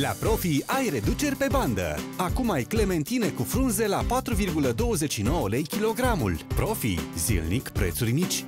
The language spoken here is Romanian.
La Profi ai reduceri pe bandă. Acum ai clementine cu frunze la 4,29 lei kilogramul. Profi, zilnic prețuri mici.